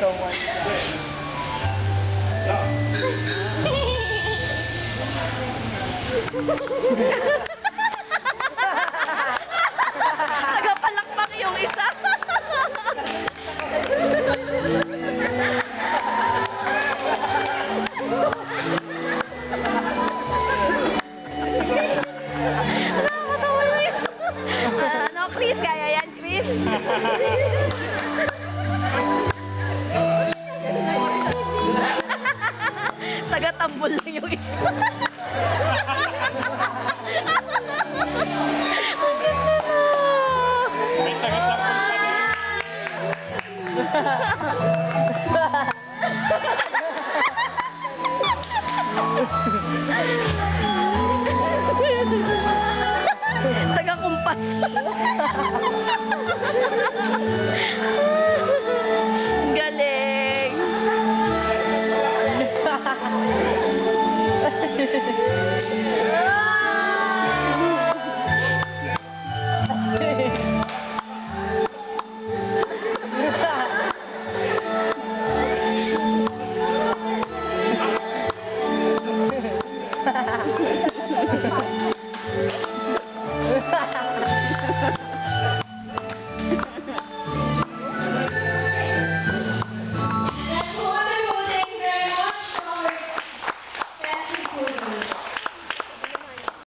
So much. Nagapalakpak yung isa. Nakakatawa yung isa. Ano, Chris? Kaya yan, Chris? Taga-tambol lang yung isa. May tagatapos pa. Taga-kumpas.